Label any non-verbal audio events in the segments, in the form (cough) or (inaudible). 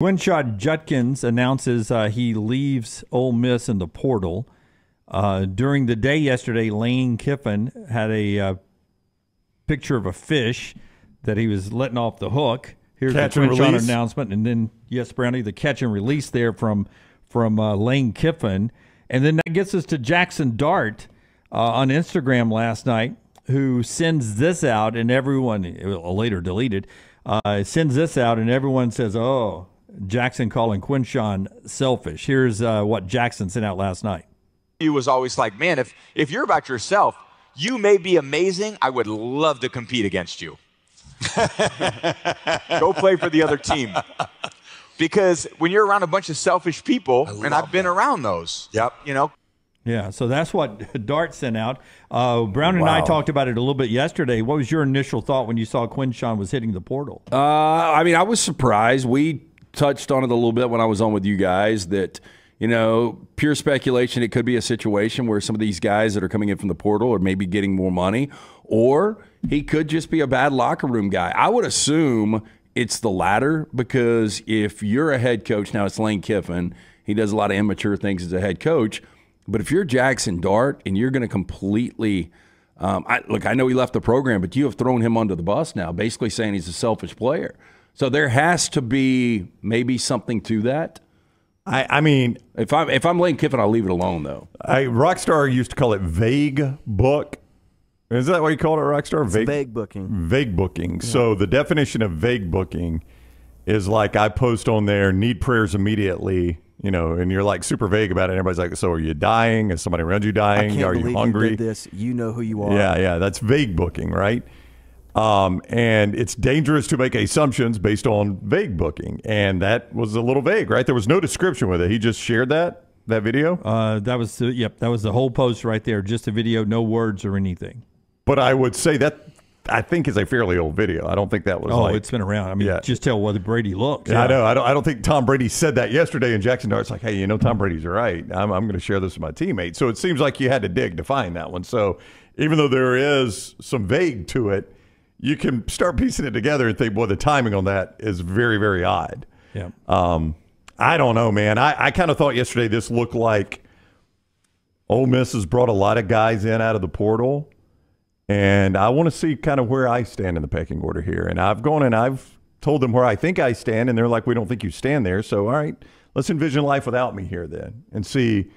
Quinshon Judkins announces uh, he leaves Ole Miss in the portal. Uh, during the day yesterday, Lane Kiffin had a uh, picture of a fish that he was letting off the hook. Here's Catch the release. announcement, and then yes, Brownie, the catch and release there from from uh, Lane Kiffin, and then that gets us to Jaxson Dart uh, on Instagram last night, who sends this out, and everyone uh, later deleted uh, sends this out, and everyone says, "Oh, Jaxson calling Quinshon selfish." Here's uh, what Jaxson sent out last night. you was always like, man, if if you're about yourself, you may be amazing. I would love to compete against you. (laughs) Go play for the other team. Because when you're around a bunch of selfish people, and I've been around those. Yep. You know, Yeah, so that's what (laughs) Dart sent out. Uh, Brown and I talked about it a little bit yesterday. What was your initial thought when you saw Quinshon was hitting the portal? Uh, I mean, I was surprised. We touched on it a little bit when I was on with you guys that, you know, pure speculation, it could be a situation where some of these guys that are coming in from the portal are maybe getting more money, or he could just be a bad locker room guy. I would assume it's the latter because if you're a head coach, now it's Lane Kiffin, he does a lot of immature things as a head coach. But if you're Jaxson Dart and you're going to completely um, I, look, I know he left the program, but you have thrown him under the bus now, basically saying he's a selfish player. So there has to be maybe something to that. I, I mean, If I'm if I'm Lane Kiffin, I'll leave it alone though. I, Rockstar used to call it vague book. Is that what you called it, Rockstar? Vague booking. Vague booking. So the definition of vague booking is like I post on there, need prayers immediately, you know, and you're like super vague about it. And everybody's like, so are you dying? Is somebody around you I dying? can't Are you hungry? did this. You know who you are. Yeah, yeah, that's vague booking, right? Um, and it's dangerous to make assumptions based on vague booking, and that was a little vague, right? There was no description with it. He just shared that that video. Uh, that was the, yep, that was the whole post right there, just a video, no words or anything. But I would say that I think is a fairly old video. I don't think that was. Oh, like, it's been around. I mean, Yeah. just tell whether Brady looks. Yeah, I know. I don't. I don't think Tom Brady said that yesterday. And Jaxson Dart's like, "Hey, you know, Tom Brady's right. I'm, I'm going to share this with my teammates." So it seems like you had to dig to find that one. So even though there is some vague to it, you can start piecing it together and think, "Boy, the timing on that is very, very odd." Yeah. Um, I don't know, man. I, I kind of thought yesterday this looked like Ole Miss has brought a lot of guys in out of the portal, and I want to see kind of where I stand in the pecking order here. And I've gone and I've told them where I think I stand, and they're like, "We don't think you stand there." So, all right, let's envision life without me here then, and see,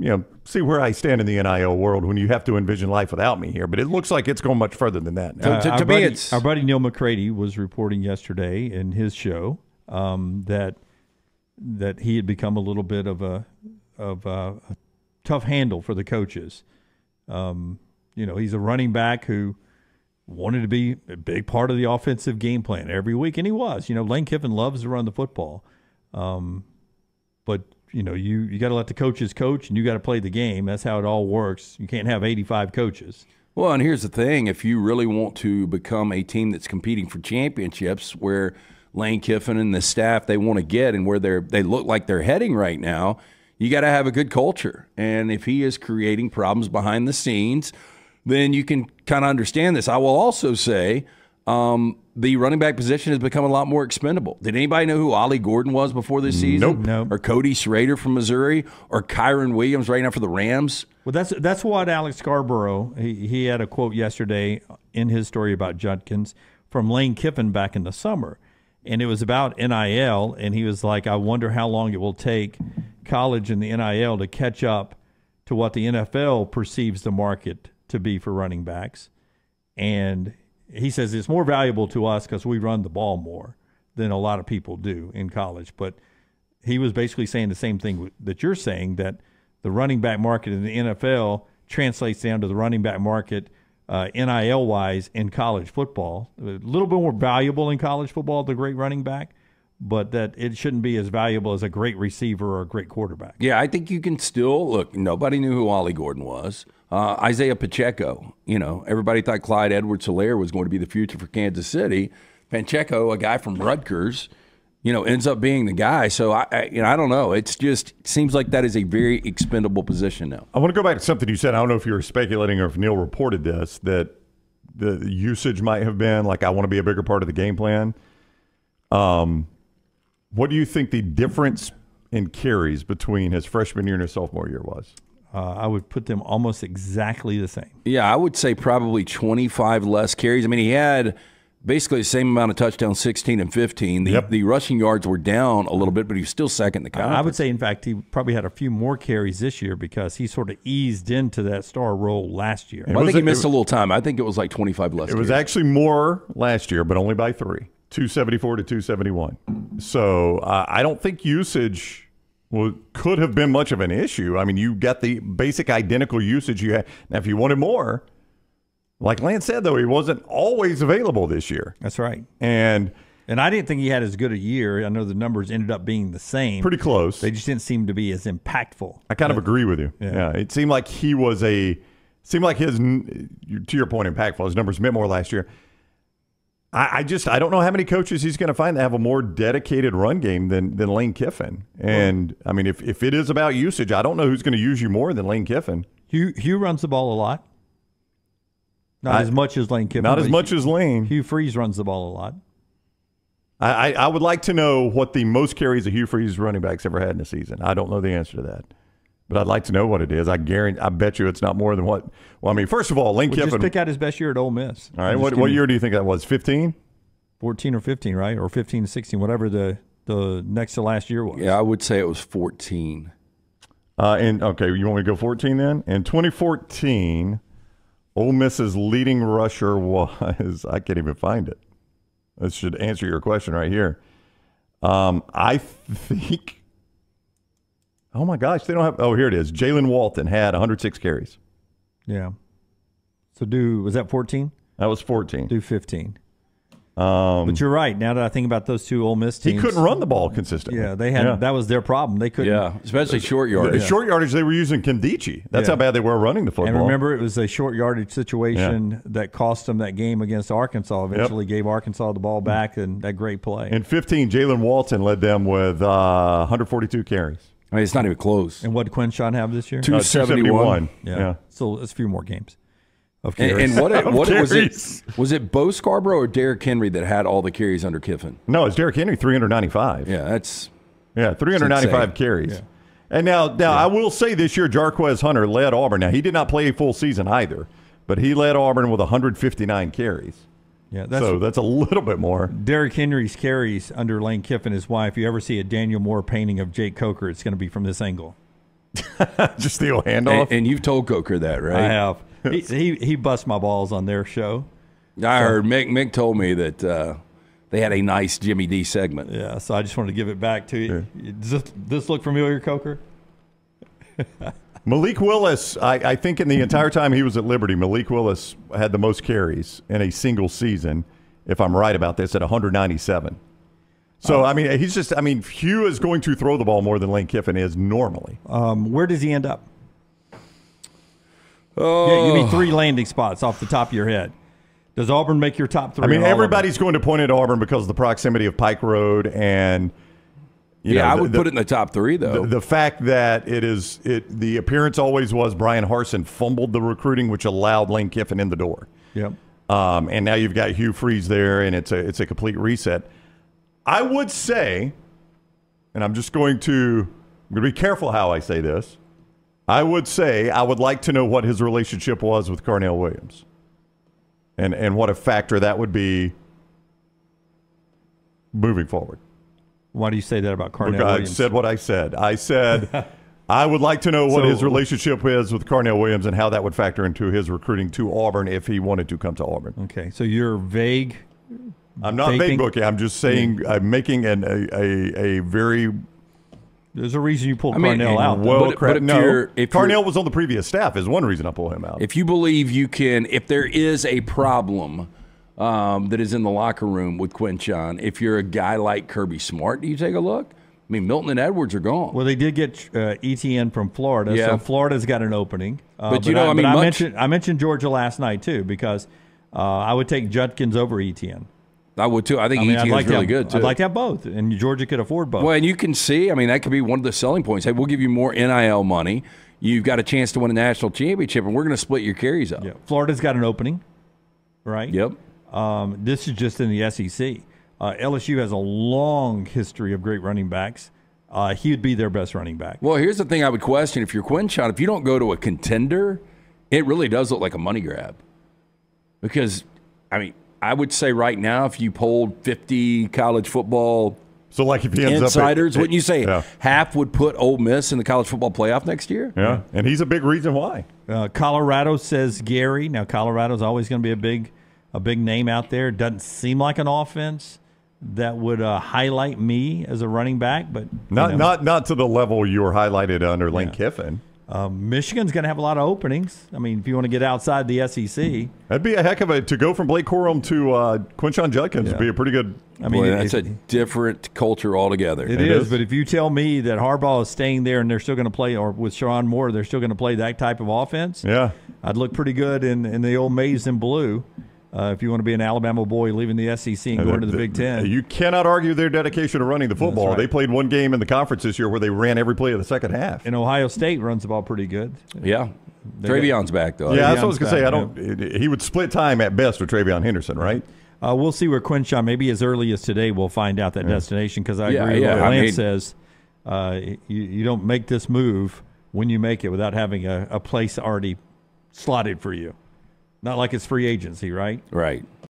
you know, see where I stand in the NIL world when you have to envision life without me here. But it looks like it's going much further than that. Now. To- to our me, buddy, it's- our buddy Neal McCready was reporting yesterday in his show um, that that he had become a little bit of a of a, a tough handle for the coaches. Um, you know, he's a running back who wanted to be a big part of the offensive game plan every week, and he was. You know, Lane Kiffin loves to run the football, um, but you know, you you got to let the coaches coach, and you got to play the game. That's how it all works. You can't have eighty five coaches. Well, and here's the thing: if you really want to become a team that's competing for championships, where Lane Kiffin and the staff they want to get, and where they're they look like they're heading right now, you got to have a good culture. And if he is creating problems behind the scenes, then you can kind of understand this. I will also say. Um, the running back position has become a lot more expendable. Did anybody know who Ollie Gordon was before this season? Nope. Nope. Or Cody Schrader from Missouri? Or Kyren Williams right now for the Rams? Well, that's that's what Alex Scarborough he, he had a quote yesterday in his story about Judkins from Lane Kiffin back in the summer, and it was about NIL, and he was like, "I wonder how long it will take college and the NIL to catch up to what the NFL perceives the market to be for running backs," and he says it's more valuable to us because we run the ball more than a lot of people do in college, but he was basically saying the same thing that you're saying that the running back market in the NFL translates down to the running back market uh, NIL wise in college football. A little bit more valuable in college football, the great running back, but that it shouldn't be as valuable as a great receiver or a great quarterback. Yeah, I think you can still look. Nobody knew who Ollie Gordon was. Uh, Isaiah Pacheco, you know, everybody thought Clyde Edwards Helaire was going to be the future for Kansas City. Pacheco, a guy from Rutgers, you know, ends up being the guy. So I, I you know, I don't know. It's just seems like that is a very expendable position now. I want to go back to something you said. I don't know if you were speculating or if Neal reported this that the usage might have been like I want to be a bigger part of the game plan. Um, what do you think the difference in carries between his freshman year and his sophomore year was? Uh, I would put them almost exactly the same. Yeah, I would say probably 25 less carries. I mean, he had basically the same amount of touchdowns, 16 and 15. The, Yep. the rushing yards were down a little bit, but he was still second in the conference. I would say, in fact, he probably had a few more carries this year because he sort of eased into that star role last year. Well, I was think he it- missed a little time. I think it was like 25 less. It was carries. actually more last year, but only by three 274 to 271. So uh, I don't think usage well, could have been much of an issue. I mean, you got the basic identical usage you had. Now, if you wanted more, like Lance said, though, he wasn't always available this year. That's right. And And I didn't think he had as good a year. I know the numbers ended up being the same. pretty close. They just didn't seem to be as impactful. I kind of agree with you. Yeah. Yeah. it seemed like he was a seemed like his to your point impactful. His numbers meant more last year. I, I just I don't know how many coaches he's going to find that have a more dedicated run game than than Lane Kiffin. And I mean, if if it is about usage, I don't know who's going to use you more than Lane Kiffin. Hugh, Hugh runs the ball a lot. Not I- as much as Lane Kiffin. Not as much as Lane. Hugh Freeze runs the ball a lot. I, I I would like to know what the most carries a Hugh Freeze running backs ever had in a season. I don't know the answer to that. But I'd like to know what it is. I guarantee. I bet you it's not more than what. Well, I mean, first of all, Lane Well, Kiffin. just pick out his best year at Ole Miss. all right, what, what year do you think that was? Fifteen. 14 or 15, right? Or 15 to 16, whatever the, the next to last year was. Yeah, I would say it was 14. Uh, and okay, you want me to go 14 then? In 2014, Ole Miss's leading rusher (laughs) was I can't even find it. This should answer your question right here. Um, I (laughs) think. Oh my gosh, they don't have. Oh, here it is. Jaylen Walton had 106 carries. Yeah. So do, was that 14? That was 14. Do 15. Um, But you're right. Now that I think about those two Ole Miss teams, he couldn't run the ball consistently. Yeah, they had, Yeah. that was their problem. They couldn't. Yeah, especially short The yardage. short yardage they were using Nkemdiche. That's Yeah. how bad they were running the football. And remember, it was a short yardage situation that cost them that game against Arkansas. Eventually gave Arkansas the ball back and that great play. in 15, Jaylen Walton led them with uh, 142 carries. I mean, it's not even close. and what did Quinshon have this year? Two- Uh, 271. Yeah. So it's a few more games. Of And, carries. and what, it, (laughs) what it was it? Was it Bo Scarborough or Derrick Henry that had all the carries under Kiffin? No, it's Derrick Henry, 395. Yeah, that's Yeah, 395 insane. carries. And now, now I will say this year, Jarquez Hunter led Auburn. Now, he did not play a full season either, but he led Auburn with 159 carries. Yeah, that's so that's a little bit more. Derrick Henry's carries under Lane Kiffin is why if you ever see a Daniel Moore painting of Jake Coker, it's going to be from this angle. (laughs) Just the old handoff. and you've told Coker that, right? I have. He, (laughs) he he busts my balls on their show. I heard Mick. Mick told me that uh, they had a nice Jimmy D segment. Yeah, so I just wanted to give it back to you. Does this, this look familiar, Coker? (laughs) Malik Willis, I, I think in the entire time he was at Liberty, Malik Willis had the most carries in a single season, if I'm right about this, at 197. So, I mean, he's just, I mean, Hugh is going to throw the ball more than Lane Kiffin is normally. Um, where does he end up? Yeah, give me three landing spots off the top of your head. Does Auburn make your top three? I mean, on all of them? everybody's going to point at Auburn because of the proximity of Pike Road and, you yeah, know, I would the, put it in the top three though. the, the fact that it is, it the appearance always was Bryan Harsin fumbled the recruiting, which allowed Lane Kiffin in the door. Yep. Um, and now you've got Hugh Freeze there, and it's a it's a complete reset. I would say, and I'm just going to I'm going to be careful how I say this. I would say I would like to know what his relationship was with Carnell Williams, and and what a factor that would be moving forward. Why do you say that about Carnell Because I said what I said. I said (laughs) I would like to know what So- his relationship is with Carnell Williams and how that would factor into his recruiting to Auburn if he wanted to come to Auburn. okay, so you're vague. I'm not Vaping? vague booking. I'm just saying I'm making an, a, a a very There's a reason you pulled I mean, Carnell out. well but crap. if No, you're- if Carnell was on the previous staff is one reason I pull him out. if you believe you can, if there is a problem um, that is in the locker room with Quinshon, if you're a guy like Kirby Smart, do you take a look? I mean, Milton and Edwards are gone. Well, they did get uh, ETN from Florida, Yeah. so Florida's got an opening. Uh, But you know, I mean, but I mentioned I mentioned Georgia last night too because uh, I would take Judkins over ETN. I would too. I think I mean, ETN I'd is like really have, good too. I'd like to have both, and Georgia could afford both. Well, and you can see, I mean, that could be one of the selling points. Hey, we'll give you more NIL money. You've got a chance to win a national championship, and we're going to split your carries up. yeah, Florida's got an opening, right? Yep. Um, this is just in the SEC. Uh, LSU has a long history of great running backs. Uh, he would be their best running back. Well, here's the thing I would question if you're Quinshon, if you don't go to a contender, it really does look like a money grab. Because, I mean, I would say right now, if you polled 50 college football So like if he ends insiders, up at, wouldn't you say Yeah. half would put Ole Miss in the college football playoff next year? Yeah, and he's a big reason why. Uh, Colorado says Gary. Now Colorado's always going to be a big, a big name out there. Doesn't seem like an offense that would uh, highlight me as a running back, but you Not know, not not to the level you were highlighted under Lane Kiffin. um, Michigan's going to have a lot of openings. I mean, if you want to get outside the SEC, That'd be a heck of a to go from Blake Corum to uh, Quinshon Judkins would be a pretty good. I mean, Boy, it- that's it- a different culture altogether. It It is, is. but if you tell me that Harbaugh is staying there and they're still going to play, or with Sherrone Moore, they're still going to play that type of offense, Yeah, I'd look pretty good in, in the old maize and blue. Uh, if you want to be an Alabama boy leaving the SEC and going to the Big Ten, You cannot argue their dedication to running the football. right. They played one game in the conference this year where they ran every play of the second half. and Ohio State runs the ball pretty good. Yeah. TreVeyon's back, though. yeah, that's what I was gonna say. I don't. He would split time at best with TreVeyon Henderson, right? Uh, we'll see where Quinshon, maybe as early as today, we'll find out that destination because I Yeah, agree with yeah, what I Lance mean- says. Uh, you, you don't make this move when you make it without having a, a place already slotted for you. Not like it's free agency, right? Right.